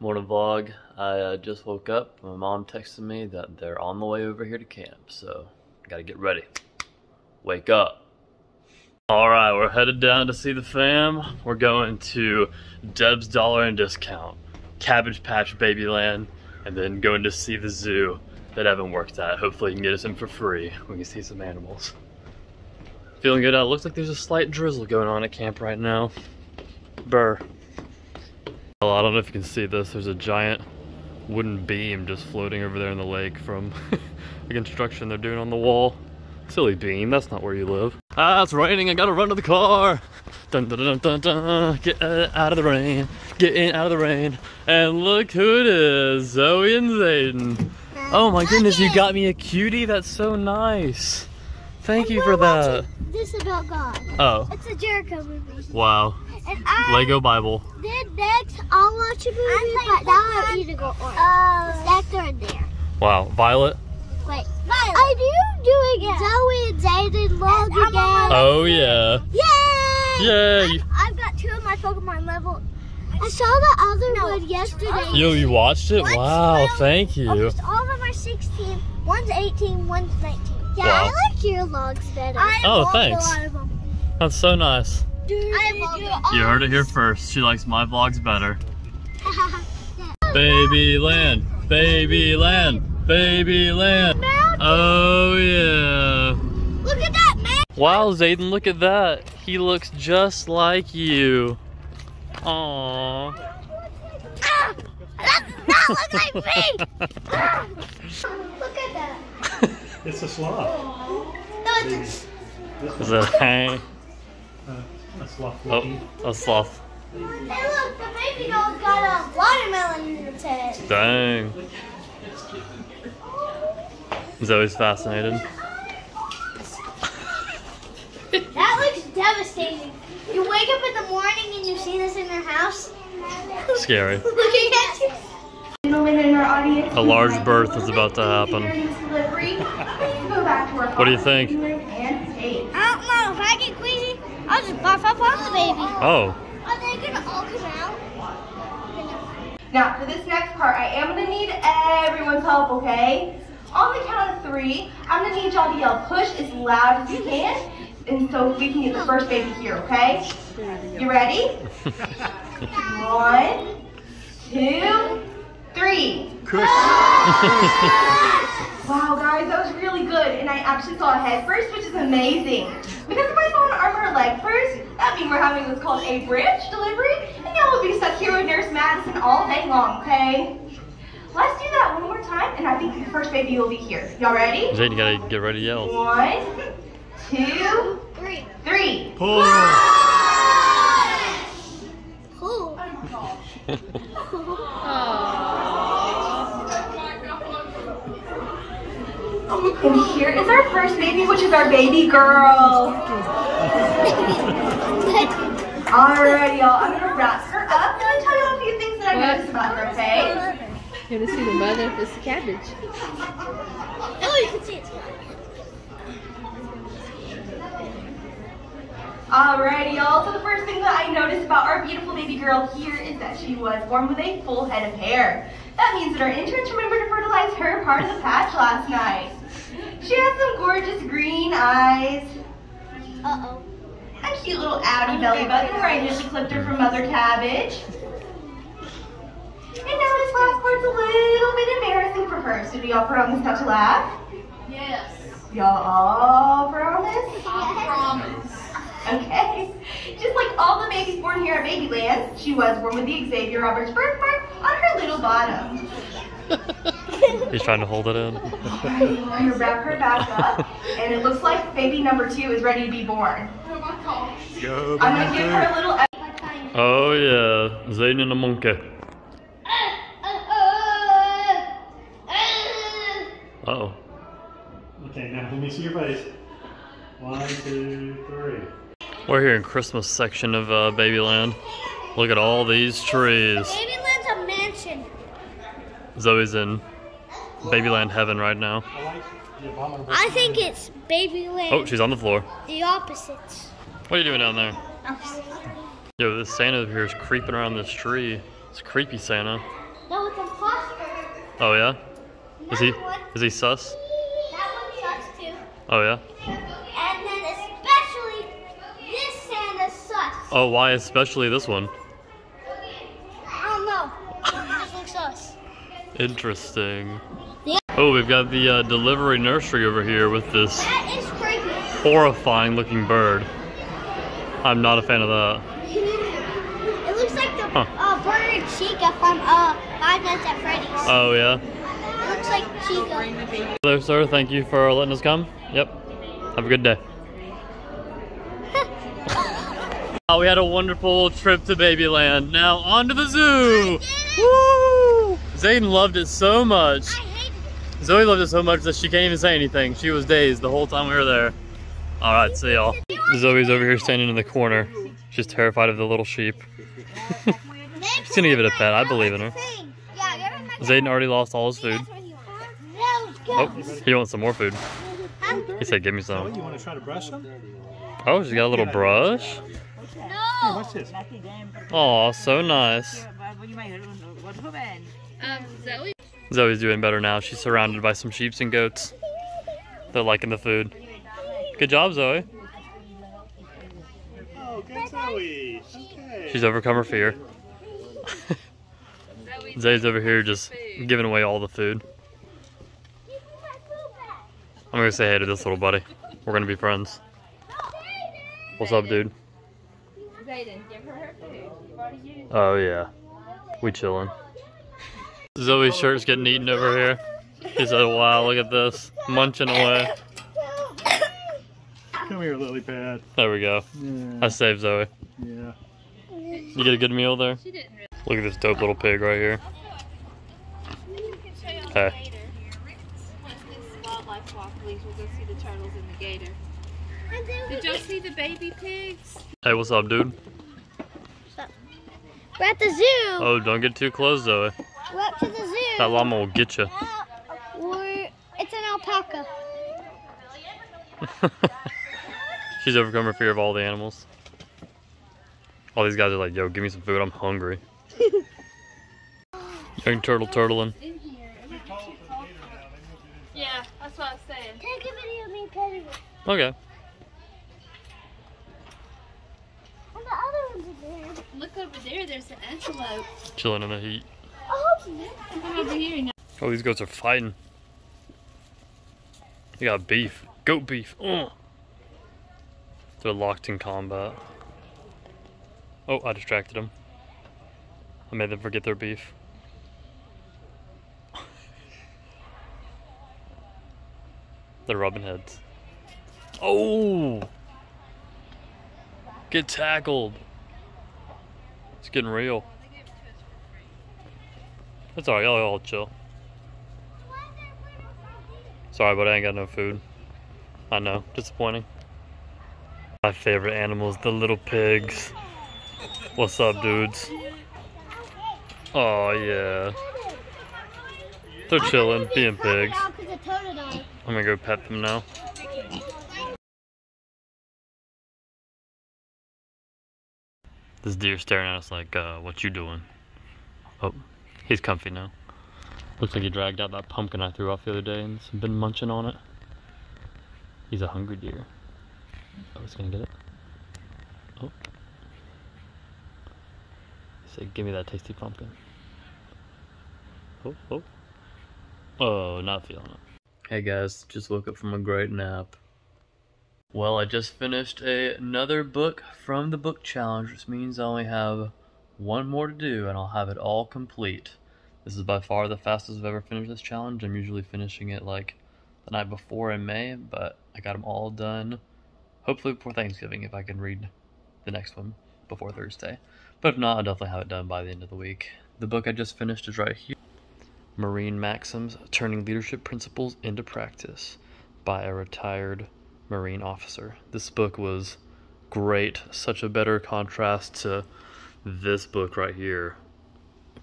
Morning vlog. I uh, just woke up. My mom texted me that they're on the way over here to camp, so gotta get ready. Wake up. Alright, we're headed down to see the fam. We're going to Deb's Dollar and Discount, Cabbage Patch Babyland, and then going to see the zoo that Evan worked at. Hopefully, he can get us in for free. We can see some animals. Feeling good out. Looks like there's a slight drizzle going on at camp right now. Burr. Well, I don't know if you can see this. There's a giant wooden beam just floating over there in the lake from the construction they're doing on the wall. Silly beam, that's not where you live. Ah, it's raining, I gotta run to the car. Dun dun dun dun dun, get uh, out of the rain, get in out of the rain. And look who it is, Zoe and Zayden. Oh my goodness, you got me a cutie, that's so nice. Thank you for that. This about God. Oh, It's a Jericho movie. wow. And I Lego Bible. Then next, I'll watch a movie, but now I need to go on. Uh, Stacked are there. Wow, Violet. Wait, Violet. I do doing Zoe and Zayden log again. Oh yeah. Yay! Yay! I've got two of my Pokemon level. I saw the other one yesterday. Yo, you watched it? One's Wow, 12, thank you. Almost all of them are 16. One's 18, one's 19. Yeah, Wow. I like your logs better. I Oh, thanks. A lot of them. That's so nice. I logged You heard it here first. She likes my vlogs better. Baby land, baby land, baby land. Oh yeah. Look at that, man. Wow, Zayden, look at that. He looks just like you. Aww. Ah, that does not look like me. Ah, look at that. It's a sloth. No, it's This Is one, it hey? uh, a sloth Oh, a sloth. a, hey, look, the baby dog got a watermelon in its head. Dang. Zoe's fascinated. That looks devastating. You wake up in the morning and you see this in your house. Scary. Looking at you. Gentlemen in our audience, A large birth is about to happen. Delivery. Please go back to our What do you think? I don't know. If I get queasy, I'll just barf up on the baby. Oh, Are they gonna all come out? Now, for this next part, I am going to need everyone's help, okay? On the count of three, I'm going to need y'all to yell push as loud as you can, and so we can get the first baby here, okay? You ready? One, two, three. Wow, guys, that was really good. And I actually saw a head first, which is amazing. Because if I saw an arm or a leg first, that means we're having what's called a breech delivery. And y'all will be stuck here with Nurse Madison all day long, okay? Let's do that one more time, and I think the first baby will be here. Y'all ready? Zayden, you gotta get ready to yell. One, two, Three. three. Pull. Cool. And here is our first baby, which is our baby girl. Alrighty, y'all. I'm gonna wrap her up and I'll tell you a few things that I noticed about her, okay? You're gonna see the mother of this cabbage. Oh, you can see it. Alrighty, y'all. So the first thing that I noticed about our beautiful baby girl here is that she was born with a full head of hair. That means that our interns remembered to fertilize her part of the patch last night. She has some gorgeous green eyes, Uh-oh. a cute little outie belly button where I initially clipped her from Mother Cabbage. And now this last part's a little bit embarrassing for her. So do y'all promise not to laugh? Yes. Y'all all promise? I Promise. Okay. Just like all the babies born here at Babyland, she was born with the Xavier Roberts birthmark on her little bottom. He's trying to hold it in. I'm gonna wrap her back up, and it looks like baby number two is ready to be born. Oh my gosh. Go, I'm gonna give her a little. Oh yeah, Zayden and the monkey. Uh oh. Okay, now let me see your face. One, two, three. We're here in Christmas section of uh, Babyland. Look at all these trees. Babyland's a mansion. Zoe's in Babyland heaven right now. I like the abominable. I think it's Babyland. Oh, she's on the floor. the opposites. What are you doing down there? Yo, this Santa here is creeping around this tree. It's creepy Santa. No, it's imposter. Oh yeah? Is he one, is he sus? that one sucks too. Oh yeah? And then especially this Santa sucks. Oh why especially this one? I don't know. It just looks sus. Interesting. Oh, we've got the uh, delivery nursery over here with this That is creepy. horrifying looking bird. I'm not a fan of that. It looks like the Huh. uh, bird Chica from uh, Five Nights at Freddy's. Oh yeah? it looks like Chica. Hello sir, thank you for letting us come. Yep. Have a good day. Oh, we had a wonderful trip to Babyland. Now on to the zoo! Woo! Zayden loved it so much. I. Zoe loved it so much that she can't even say anything. She was dazed the whole time we were there. All right, see y'all. Zoe's over here standing in the corner. She's terrified of the little sheep. She's gonna give it a pet. I believe in her. Yeah, give him a Zayden already lost all his food. Yeah, let's go. Oh, he wants some more food. He said, give me Oh, some. you want to try to brush them? Oh, she's got a little brush. No. Watch this. Oh, so nice. Um, Zoe? Zoe's doing better now. She's surrounded by some sheeps and goats. They're liking the food. Good job, Zoe. Oh, good Zoe. Okay. She's overcome her fear. Zoe's over here just giving away all the food. I'm gonna say hey to this little buddy. We're gonna be friends. What's up, dude? Zayden, give her her food. You've already used Oh yeah, we chilling. Zoe's shirt's getting eaten over here. He said, "Wow, look at this, munching away." Come here, lily pad. There we go. Yeah. I saved Zoe. yeah. You get a good meal there. She didn't really. Look at this dope little pig right here. Hey. Once this wildlife walk we'll go see the turtles and the gator. Did y'all see the baby pigs? Hey, what's up, dude? We're at the zoo. Oh, don't get too close, Zoe. We're up to the zoo. That llama will get you. We're, it's an alpaca. She's overcome her fear of all the animals. All these guys are like, yo, give me some food, I'm hungry. Young turtle turtling. In here. Yeah, that's what I was saying. Take a video of me petting it. Okay. And the other ones are there. Look over there, there's an antelope. Chilling in the heat. Oh. Oh, these goats are fighting. They got beef. Goat beef. Ugh. They're locked in combat. Oh, I distracted them. I made them forget their beef. They're rubbing heads. Oh! Get tackled. It's getting real. It's alright, y'all all chill. Sorry, but I ain't got no food. I know, disappointing. My favorite animals, the little pigs. What's up, dudes? Oh, yeah. They're chilling, being pigs. I'm gonna go pet them now. This deer staring at us like, uh, what you doing? Oh, he's comfy now. Looks like he dragged out that pumpkin I threw off the other day and has been munching on it. He's a hungry deer. Oh, he's gonna get it. Oh. He said, give me that tasty pumpkin. Oh, oh. Oh, not feeling it. Hey guys, just woke up from a great nap. Well, I just finished a, another book from the book challenge, which means I only have one more to do and I'll have it all complete. This is by far the fastest I've ever finished this challenge. I'm usually finishing it like the night before in May, but I got them all done. Hopefully before Thanksgiving if I can read the next one before Thursday. But if not, I'll definitely have it done by the end of the week. The book I just finished is right here. Marine Maxims Turning Leadership Principles into Practice by a retired Marine officer. This book was great, such a better contrast to this book right here,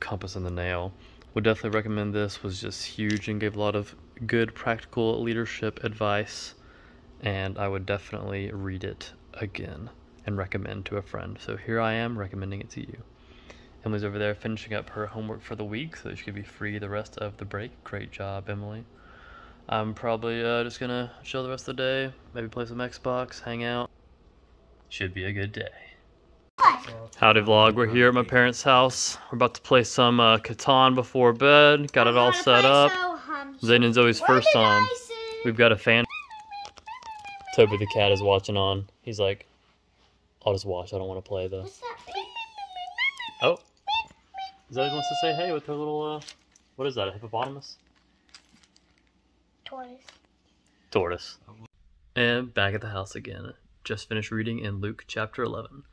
Compass and the Nail. Would definitely recommend this, was just huge and gave a lot of good practical leadership advice, and I would definitely read it again and recommend to a friend. So here I am recommending it to you. Emily's over there finishing up her homework for the week, so she could be free the rest of the break. Great job, Emily. I'm probably uh, just gonna chill the rest of the day, maybe play some Xbox, hang out. Should be a good day. Howdy vlog, we're here at my parents' house. We're about to play some uh, Catan before bed. Got it all set up. Zayden and Zoe's first time. We've got a fan. Toby the cat is watching on. He's like, I'll just watch. I don't want to play though. Oh. Zoe wants to say hey with her little, uh, what is that, a hippopotamus? Tortoise. Tortoise. And back at the house again. Just finished reading in Luke chapter 11.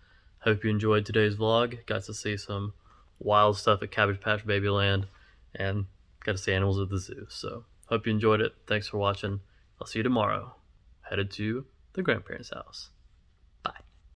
Hope you enjoyed today's vlog. Got to see some wild stuff at Cabbage Patch Babyland and got to see animals at the zoo. So, hope you enjoyed it. Thanks for watching. I'll see you tomorrow. Headed to the grandparents' house.